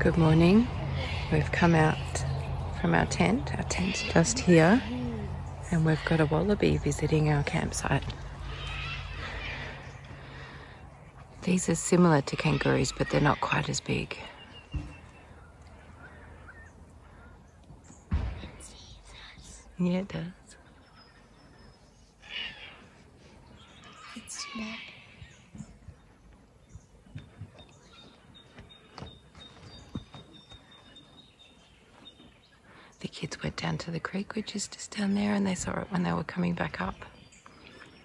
Good morning. We've come out from our tent. Our tent's just here, and we've got a wallaby visiting our campsite. These are similar to kangaroos, but they're not quite as big. Yeah, it does. It's not. Kids went down to the creek, which is just down there, and they saw it when they were coming back up.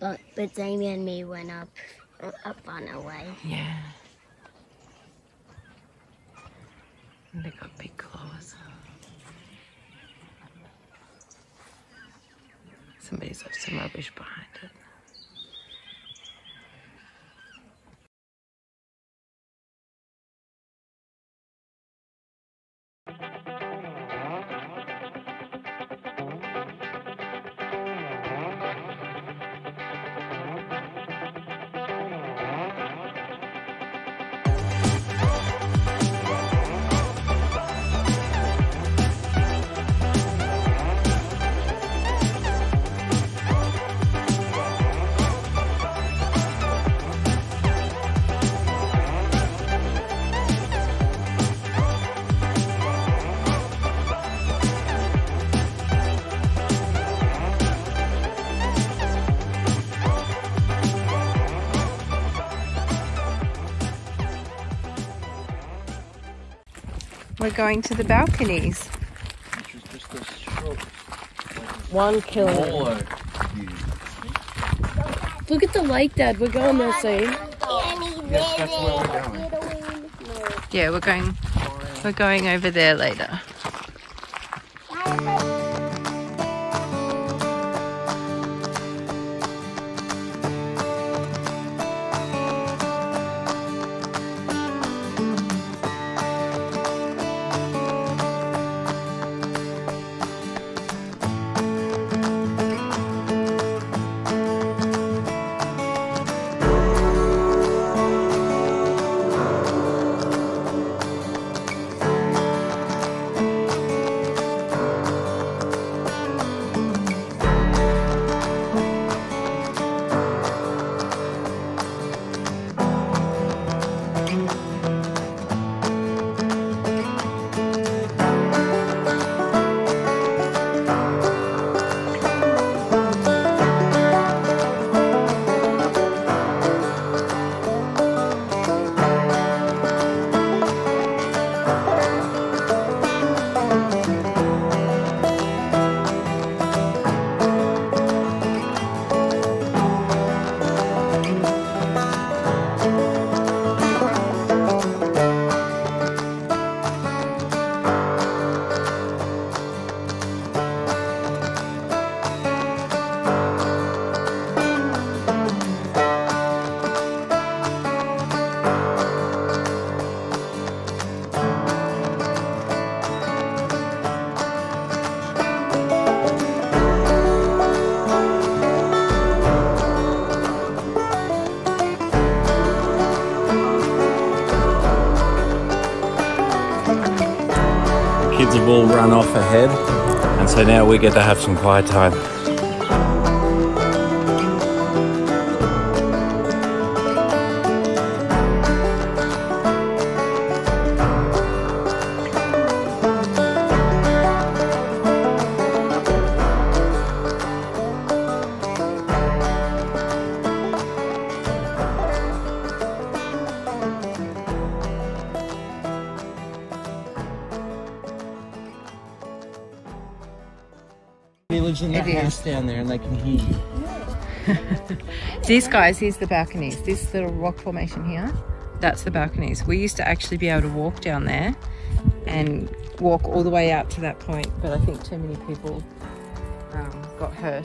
But, but Amy and me went up, up on our way. Yeah. And they got big claws. Somebody's left some rubbish behind it. We're going to the balconies. Which is just a shrub. One view. Look at the lake, Dad. We're going there soon. Yes, that's where we're going. Yeah, we're going we're going over there later. Kids have all run off ahead, and so now we get to have some quiet time. In that It is. house down there, and they can hear you. These guys, here's the balconies. This little rock formation here, that's the balconies. We used to actually be able to walk down there and walk all the way out to that point, but I think too many people um, got hurt.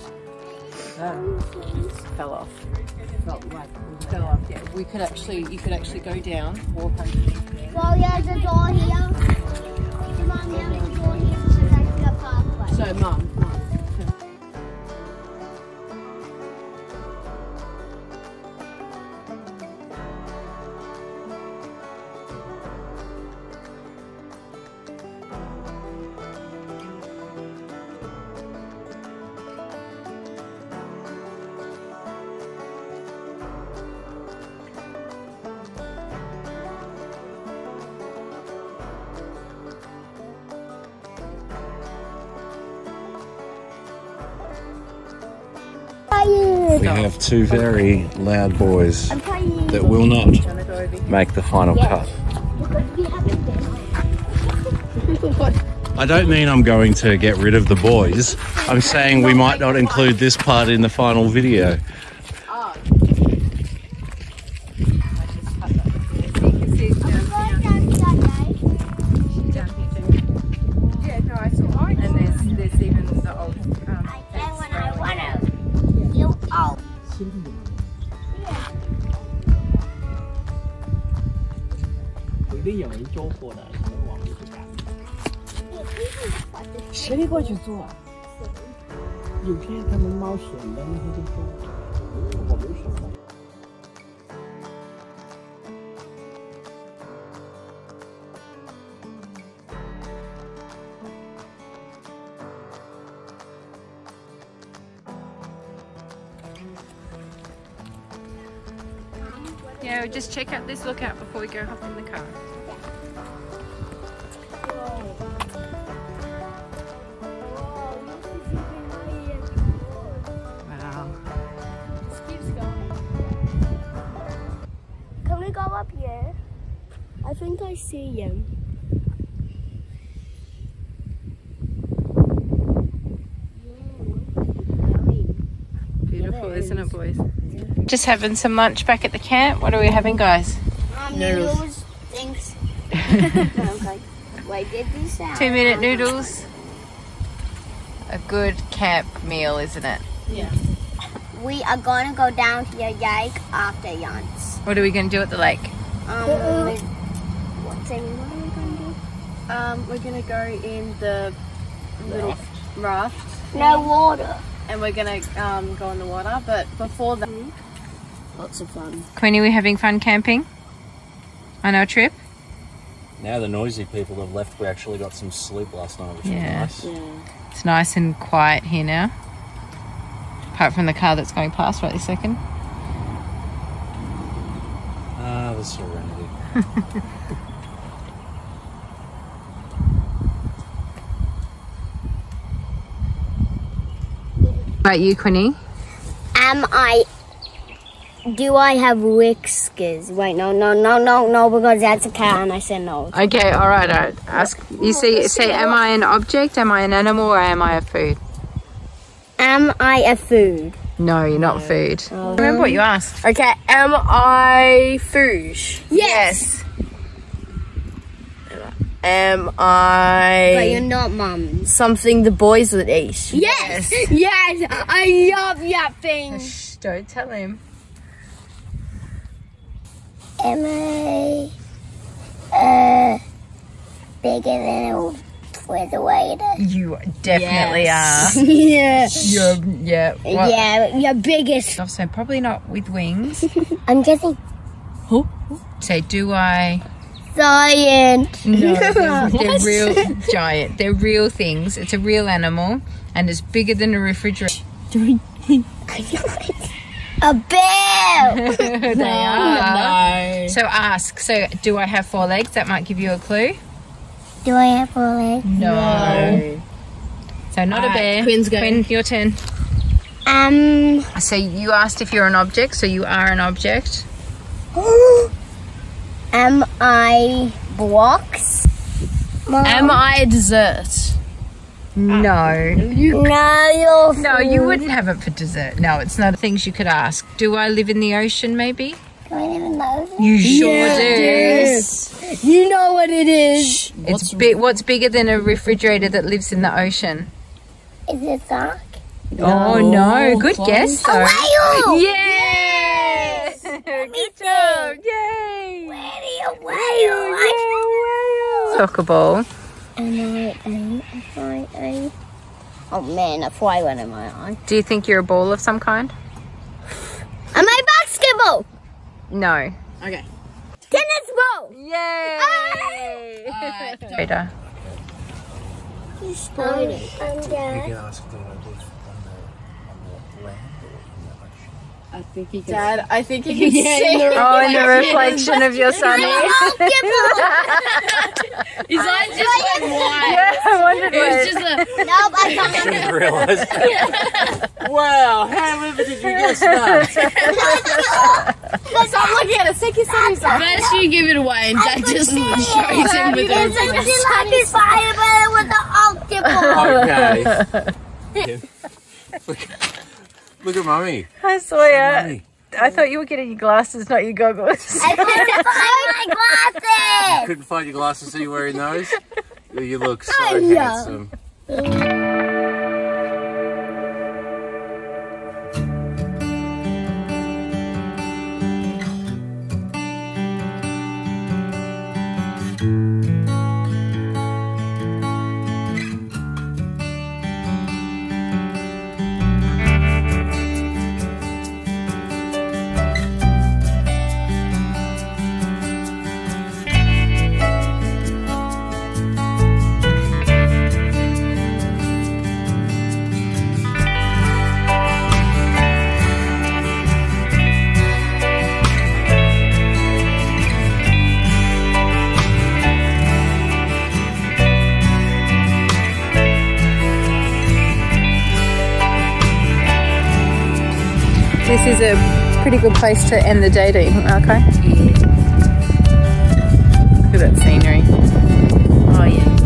Um, fell off. Fell off. Yeah, we could actually, you could actually go down, walk underneath there. Well, yeah, We have two very loud boys that will not make the final cut. Because we haven't been. I don't mean I'm going to get rid of the boys. I'm saying we might not include this part in the final video. Yeah. 谁过去做？有些他们冒险的那些就做，我没什么。 yeah, we'll just check out this lookout before we go hop in the car. I think I see him. Beautiful, isn't it, boys? Just having some lunch back at the camp. What are we having, guys? Um, noodles. Thanks. okay. Wait, did these sound? Two minute noodles. A good camp meal, isn't it? We are gonna go down to your lake after yonts. What are we going to do at the lake? Um, with- what are we gonna do? Um, we're gonna go in the little raft, No water. and we're gonna um, go in the water. But before that, lots of fun. Queenie, we're having fun camping on our trip? Now the noisy people have left. We actually got some sleep last night, which Yeah. was nice. It's nice and quiet here now. Apart from the car that's going past right this second. Ah, the serenity. About you, Queenie? Am I? Do I have whiskers? Wait, no, no, no, no, no, because that's a cat, and I said no. Okay, all right. All right. Ask. You say, say, am I an object? Am I an animal? Or am I a food? Am I a food? No, you're not food. Oh. Remember what you asked. Okay, am I food? Yes. Am I? But you're not mums. something the boys would eat? Yes, yes, I love that thing. Shh, don't tell him. Am I uh bigger than a refrigerator? You definitely yeah. are. You're, yeah. What? Yeah, your biggest. So probably not with wings. I'm guessing Who? Say, do I? Giant. No, they're, they're real giant. They're real things. It's a real animal, and it's bigger than a refrigerator. a bear. they are. No. So ask. So, do I have four legs? That might give you a clue. Do I have four legs? No. So not a Alright, bear. Quinn's go. Quinn, your turn. Um. So you asked if you're an object. So you are an object. Am I blocks? Am I a dessert? No. No, you're. No, you wouldn't have it for dessert. No, it's not things you could ask. Do I live in the ocean? Maybe. Do I live in the ocean? You sure do. You know what it is. It's big. What's bigger than a refrigerator that lives in the ocean? Is it dark? Oh no! Good guess though. Whale. Oh! Yeah! Good job! Yay! Whale, whale. Soccer ball. Am I a, am I a? Oh man, a fly went in my eye. Do you think you're a ball of some kind? Am I basketball? No. Okay. Tennis ball. Yay! Rita. Um, I'm You dad. can ask, do I live on the, on the land or in the ocean? I think he can. Dad, I think you can Yeah, see. in the Oh, in the reflection of your sunny. His eyes just went wide. yeah, I wondered It was just a. Nope, I can't. Didn't realise. wow, however did you guess that? Stop looking at it. Take your sunnies off. First you give it away and Dad just shows him with It's the. just like a fireball with the octopus. Okay. Look, look at mummy. I swear. Mummy. I thought you were getting your glasses, not your goggles. I couldn't find my glasses. Couldn't find your glasses, so you're wearing those? You look so I know. handsome. Is a pretty good place to end the day, do you think, okay? Look at that scenery. Oh yeah.